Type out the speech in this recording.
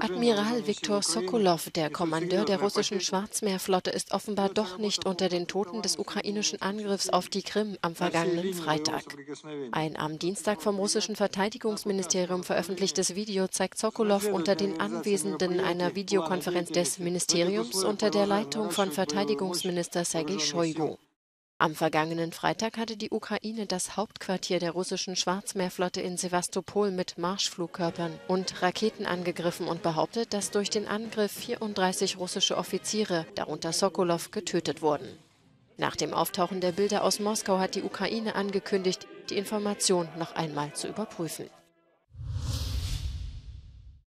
Admiral Viktor Sokolov, der Kommandeur der russischen Schwarzmeerflotte, ist offenbar doch nicht unter den Toten des ukrainischen Angriffs auf die Krim am vergangenen Freitag. Ein am Dienstag vom russischen Verteidigungsministerium veröffentlichtes Video zeigt Sokolov unter den Anwesenden einer Videokonferenz des Ministeriums unter der Leitung von Verteidigungsminister Sergei Shoigu. Am vergangenen Freitag hatte die Ukraine das Hauptquartier der russischen Schwarzmeerflotte in Sevastopol mit Marschflugkörpern und Raketen angegriffen und behauptet, dass durch den Angriff 34 russische Offiziere, darunter Sokolov, getötet wurden. Nach dem Auftauchen der Bilder aus Moskau hat die Ukraine angekündigt, die Information noch einmal zu überprüfen.